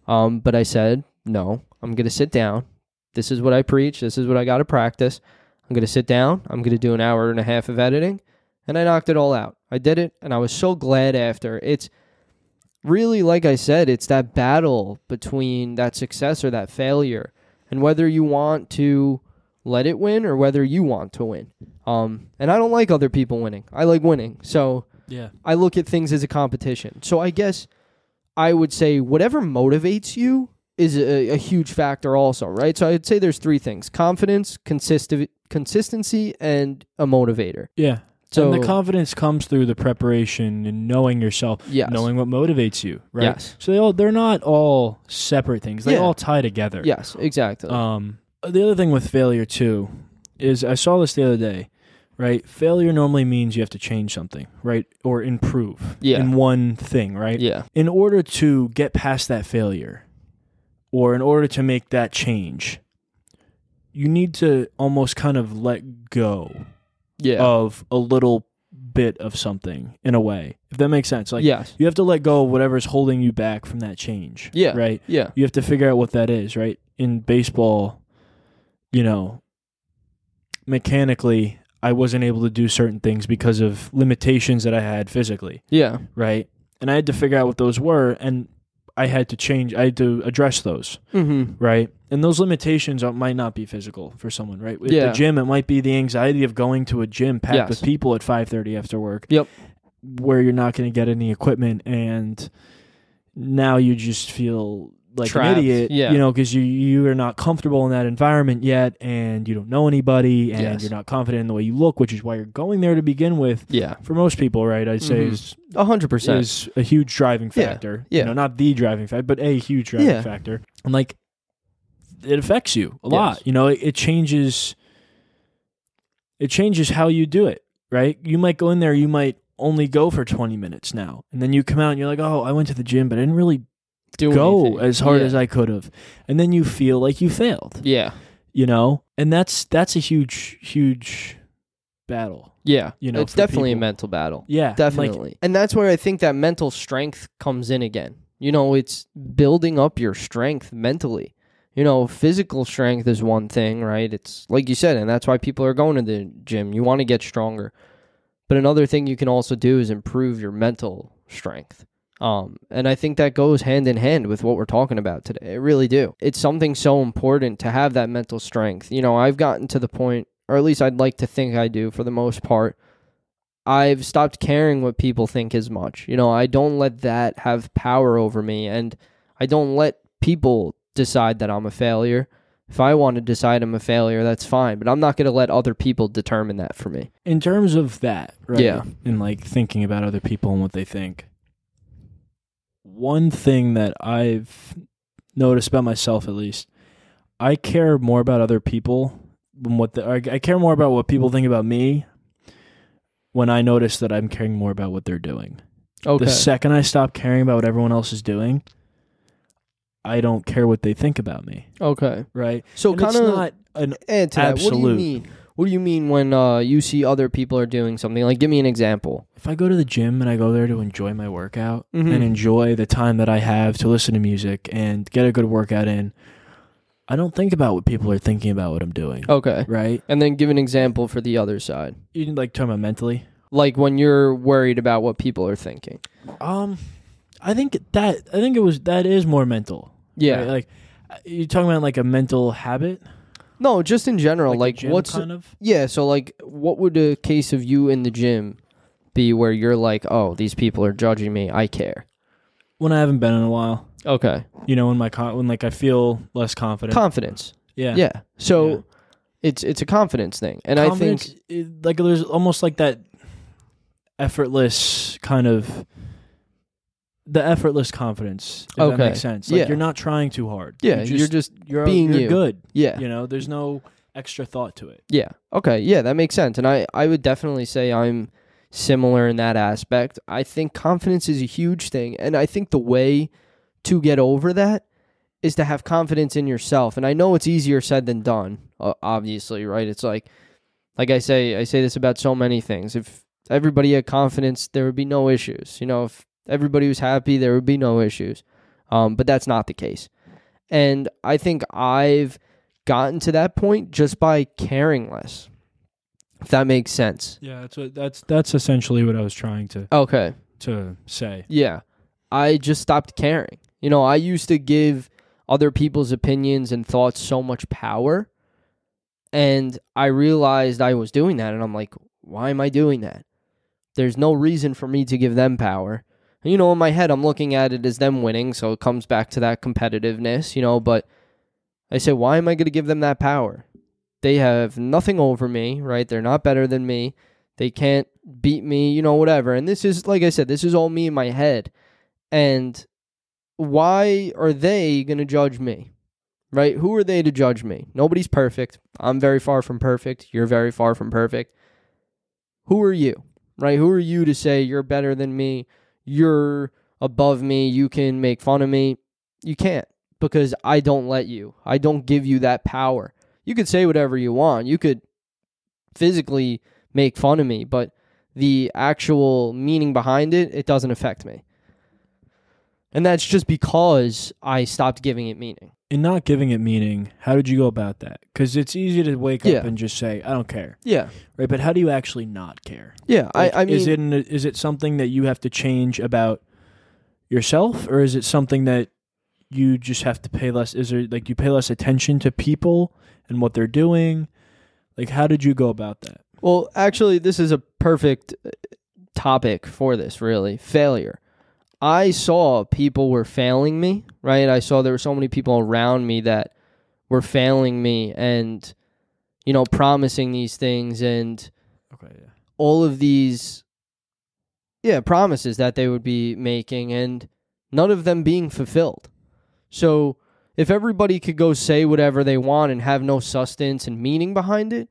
Um, but I said, no, I'm going to sit down. This is what I preach. This is what I got to practice. I'm going to sit down. I'm going to do an hour and a half of editing. And I knocked it all out. I did it. And I was so glad after. It's really, like I said, it's that battle between that success or that failure and whether you want to let it win or whether you want to win. Um, and I don't like other people winning. I like winning. So Yeah. I look at things as a competition. So I guess I would say whatever motivates you is a, a huge factor also, right? So I'd say there's three things: confidence, consist- consistency, and a motivator. Yeah. So and the confidence comes through the preparation and knowing yourself, yes, knowing what motivates you, right? yes, So they all they're not all separate things. They Yeah. all tie together. yes, exactly. Um, the other thing with failure too is I saw this the other day, right? Failure normally means you have to change something, right, or improve Yeah. in one thing, right? yeah, In order to get past that failure, or in order to make that change, you need to almost kind of let go yeah, of a little bit of something in a way, if that makes sense. Like yes, you have to let go of whatever's holding you back from that change. Yeah. Right yeah, you have to figure out what that is, right? In baseball, you know, mechanically, I wasn't able to do certain things because of limitations that I had physically, yeah, right? And I had to figure out what those were, and I had to change, I had to address those, mm-hmm. right? And those limitations are, might not be physical for someone, right? At Yeah. the gym, it might be the anxiety of going to a gym packed Yes. with people at 5.30 after work. Yep. Where you're not going to get any equipment, and now you just feel like Trapped, an idiot, yeah. you know, because you you are not comfortable in that environment yet, and you don't know anybody, and Yes. you're not confident in the way you look, which is why you're going there to begin with. yeah, For most people, right? I'd say Mhm. is a hundred percent. is a huge driving factor. yeah. You know, not the driving factor, but a huge driving Yeah. factor. And like it affects you a lot. You know, it, it changes it changes how you do it, right? You might go in there, you might only go for 20 minutes now. And then you come out and you're like, "Oh, I went to the gym, but I didn't really Do go anything. as hard Yeah. as I could have." And then you feel like you failed, Yeah, you know? And that's that's a huge huge battle. yeah. You know, it's definitely a mental battle. Yeah. like- Definitely. and that's where I think that mental strength comes in again. You know, it's building up your strength mentally. You know, physical strength is one thing, right? It's like you said, and that's why people are going to the gym. You want to get stronger. But another thing you can also do is improve your mental strength. Um, and I think that goes hand in hand with what we're talking about today. I really do. It's something so important to have that mental strength. You know, I've gotten to the point, or at least I'd like to think I do for the most part, I've stopped caring what people think as much. You know, I don't let that have power over me and I don't let people decide that I'm a failure. If I want to decide I'm a failure, that's fine, but I'm not going to let other people determine that for me. in terms of that, right? Yeah. And like thinking about other people and what they think. One thing that I've noticed about myself, at least, I care more about other people than what the, I care more about what people think about me when I notice that I'm caring more about what they're doing. Okay. The second I stop caring about what everyone else is doing, I don't care what they think about me. okay. Right? So kind it's of not an to that. What do you absolute. mean? What do you mean when uh, you see other people are doing something? Like, give me an example. if I go to the gym and I go there to enjoy my workout Mhm. and enjoy the time that I have to listen to music and get a good workout in, I don't think about what people are thinking about what I'm doing. Okay. Right? And then give an example for the other side. You like talking about mentally? Like when you're worried about what people are thinking. Um, I think that I think it was that is more mental. Yeah. right? Like uh, you're talking about like a mental habit. No, just in general. the Like, gym what's kind of? Yeah, so like what would a case of you in the gym be where you're like, "Oh, these people are judging me. I care." When I haven't been in a while, Okay. you know, when my con- when like I feel less confident. Confidence. yeah. Yeah. So Yeah. it's it's a confidence thing. And I think Confidence, it- like there's almost like that effortless kind of the effortless confidence. If that makes sense. Like Yeah. you're not trying too hard. yeah, you you're just you're being you're you. good. yeah. You know, there's no extra thought to it. Yeah. Okay. Yeah, that makes sense. And I, I would definitely say I'm similar in that aspect. I think confidence is a huge thing. And I think the way to get over that is to have confidence in yourself. And I know it's easier said than done, obviously, right? It's like, like I say, I say this about so many things. If everybody had confidence, there would be no issues. You know, if everybody was happy, there would be no issues. Um, but that's not the case. And I think I've gotten to that point just by caring less. If that makes sense. Yeah, that's what that's that's essentially what I was trying to Okay. to say. Yeah. I just stopped caring. You know, I used to give other people's opinions and thoughts so much power. And I realized I was doing that. And I'm like, why am I doing that? There's no reason for me to give them power. You know, in my head, I'm looking at it as them winning. So it comes back to that competitiveness, you know. But I say, why am I going to give them that power? They have nothing over me, right? They're not better than me. They can't beat me, you know, whatever. And this is, like I said, this is all me in my head. And why are they going to judge me? Right? Who are they to judge me? Nobody's perfect. I'm very far from perfect. You're very far from perfect. Who are you? Right? Who are you to say you're better than me? You're above me. You can make fun of me. You can't because I don't let you. I don't give you that power. You could say whatever you want. You could physically make fun of me, but the actual meaning behind it, it doesn't affect me. And that's just because I stopped giving it meaning. In not giving it meaning, how did you go about that? Because it's easy to wake Yeah. up and just say, "I don't care," Yeah. right? But how do you actually not care? Yeah. Like, I, I mean, is it an, is it something that you have to change about yourself, or is it something that you just have to pay less? Is there like you pay less attention to people and what they're doing? Like, how did you go about that? Well, actually, this is a perfect uh, topic for this, really. Failure. I saw people were failing me, right? I saw there were so many people around me that were failing me and, you know, promising these things and Okay, yeah. all of these, yeah, promises that they would be making and none of them being fulfilled. So if everybody could go say whatever they want and have no sustenance and meaning behind it,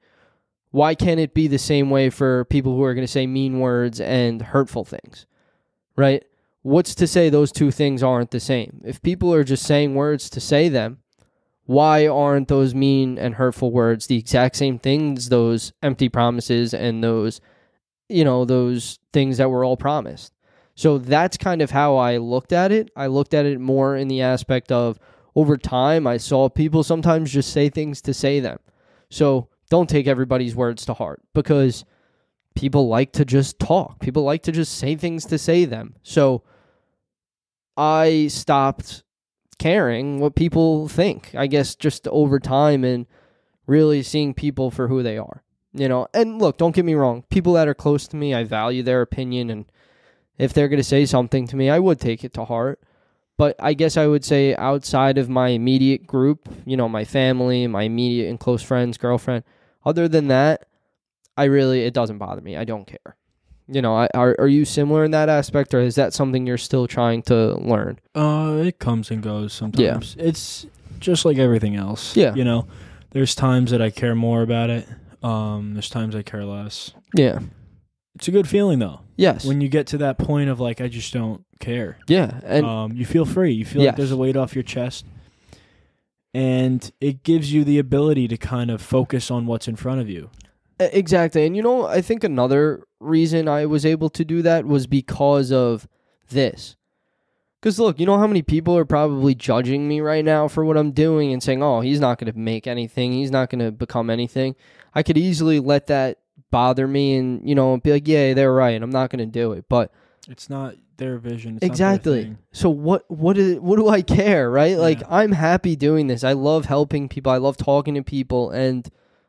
why can't it be the same way for people who are going to say mean words and hurtful things? Right? What's to say those two things aren't the same? If people are just saying words to say them, why aren't those mean and hurtful words the exact same things, those empty promises and those, you know, those things that were all promised? So that's kind of how I looked at it. I looked at it more in the aspect of over time, I saw people sometimes just say things to say them. So don't take everybody's words to heart because people like to just talk. People like to just say things to say them. So I stopped caring what people think. I guess just over time and really seeing people for who they are. You know, and look, don't get me wrong. People that are close to me, I value their opinion and if they're going to say something to me, I would take it to heart. But I guess I would say outside of my immediate group, you know, my family, my immediate and close friends, girlfriend, other than that, I really, it doesn't bother me. I don't care. You know, are, are you similar in that aspect or is that something you're still trying to learn? Uh, it comes and goes sometimes. Yeah. It's just like everything else. Yeah. You know, there's times that I care more about it. Um, there's times I care less. Yeah. It's a good feeling though. Yes. When you get to that point of like I just don't care. yeah. And um, you feel free. You feel Yes. like there's a weight off your chest. And it gives you the ability to kind of focus on what's in front of you. Exactly. And you know, I think another reason I was able to do that was because of this. Because look, you know how many people are probably judging me right now for what I'm doing and saying, oh, he's not going to make anything. He's not going to become anything. I could easily let that bother me and, you know, be like, yeah, they're right. I'm not going to do it. But It's not their vision. It's exactly. So what what is what do I care, right? Like I'm happy doing this. I love helping people. I love talking to people and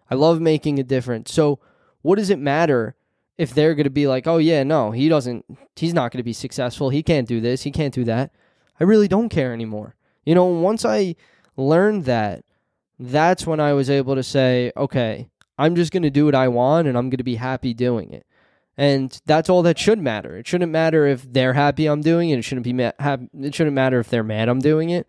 I love making a difference. So what does it matter if they're going to be like, "Oh yeah, no, he doesn't he's not going to be successful. He can't do this. He can't do that." I really don't care anymore. You know, once I learned that, that's when I was able to say, "Okay, I'm just going to do what I want and I'm going to be happy doing it." And that's all that should matter. It shouldn't matter if they're happy I'm doing it. It shouldn't be ma- hap- it shouldn't matter if they're mad I'm doing it.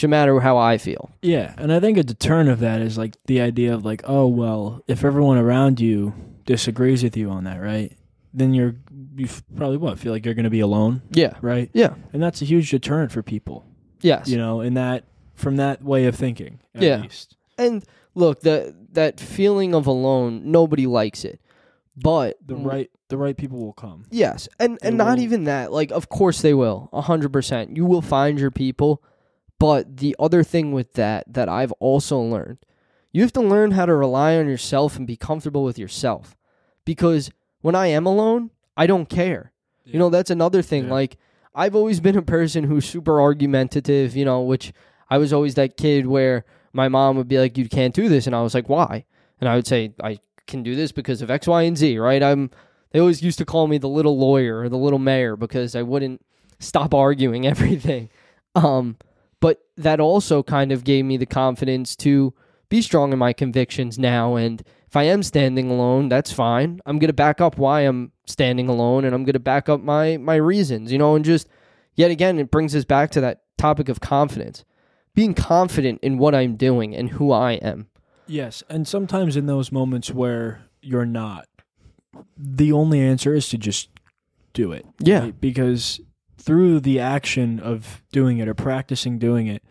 Should matter how I feel. Yeah, and I think a deterrent of that is like the idea of like, oh well, if everyone around you disagrees with you on that, right? Then you're you probably what feel like you're going to be alone, Yeah. right? Yeah. And that's a huge deterrent for people, Yes. you know, in that from that way of thinking, at Yeah. least. And look, that that feeling of alone, nobody likes it. But The right the right people will come. Yes, and They and not even that. Like, of course they will, a hundred percent. You will find your people, but the other thing with that that I've also learned, you have to learn how to rely on yourself and be comfortable with yourself, because when I am alone, I don't care. You know, that's another thing. Yeah. Like, I've always been a person who's super argumentative. You know, which I was always that kid where my mom would be like, "You can't do this," and I was like, "Why?" And I would say, "I can do this because of X, Y, and Z." Right? I'm they always used to call me the little lawyer or the little mayor because I wouldn't stop arguing everything. Um, but that also kind of gave me the confidence to be strong in my convictions now. And if I am standing alone, that's fine. I'm gonna back up why I'm standing alone, and I'm gonna back up my my reasons. You know, and just yet again, it brings us back to that topic of confidence, being confident in what I'm doing and who I am. Yes, and sometimes in those moments where you're not, the only answer is to just do it. Yeah. right? Because through the action of doing it or practicing doing it,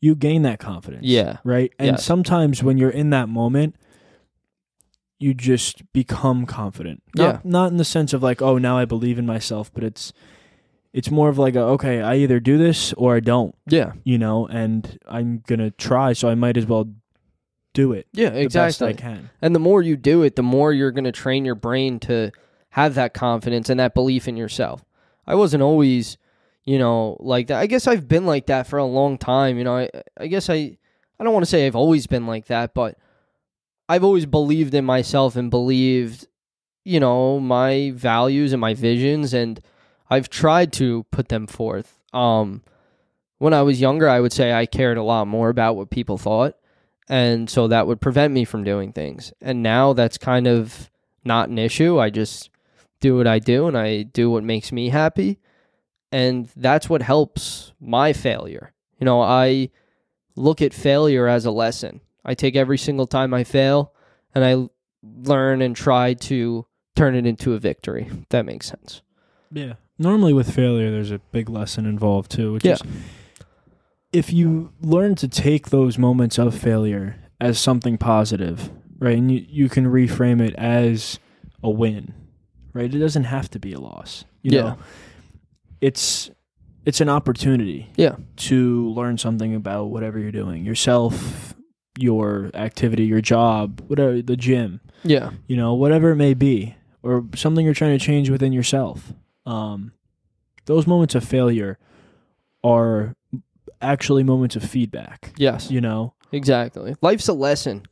you gain that confidence. Yeah. Right? And sometimes when you're in that moment, you just become confident. Not, Yeah. Not in the sense of like, oh, now I believe in myself, but it's it's more of like a, okay, I either do this or I don't, Yeah. you know, and I'm gonna try, so I might as well do it Yeah. best I Exactly. can. And the more you do it, the more you're going to train your brain to have that confidence and that belief in yourself. I wasn't always, you know, like that. I guess I've been like that for a long time. You know, I, I guess I, I don't want to say I've always been like that, but I've always believed in myself and believed, you know, my values and my visions, and I've tried to put them forth. Um, when I was younger, I would say I cared a lot more about what people thought and so that would prevent me from doing things. And now that's kind of not an issue. I just do what I do and I do what makes me happy. And that's what helps my failure. You know, I look at failure as a lesson. I take every single time I fail and I learn and try to turn it into a victory. That makes sense. Yeah. Normally with failure there's a big lesson involved too, which Yeah. is if you learn to take those moments of failure as something positive, right? And you, you can reframe it as a win. Right? It doesn't have to be a loss. You Yeah. know. It's it's an opportunity Yeah. to learn something about whatever you're doing. Yourself, your activity, your job, whatever the gym Yeah. you know, whatever it may be, or something you're trying to change within yourself. Um, those moments of failure are actually moments of feedback. Yes. You know, Exactly. Life's a lesson.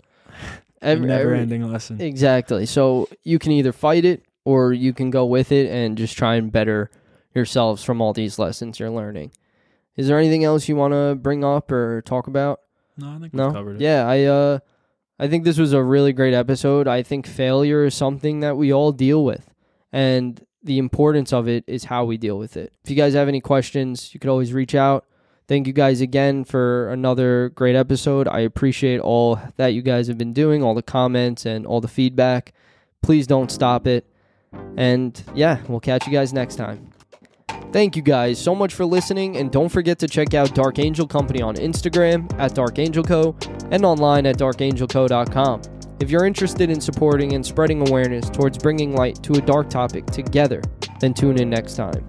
Every- never every- ending lesson. Exactly. So you can either fight it or you can go with it and just try and better yourselves from all these lessons you're learning. Is there anything else you want to bring up or talk about? no, I think No. we've covered it. Yeah, I uh I think this was a really great episode. I think failure is something that we all deal with and the importance of it is how we deal with it. If you guys have any questions, you could always reach out. Thank you guys again for another great episode. I appreciate all that you guys have been doing, all the comments and all the feedback. Please don't stop it. And yeah, we'll catch you guys next time. Thank you guys so much for listening, and don't forget to check out Dark Angel Company on Instagram at Dark Angel Co. and online at darkangelco.com. If you're interested in supporting and spreading awareness towards bringing light to a dark topic together, then tune in next time.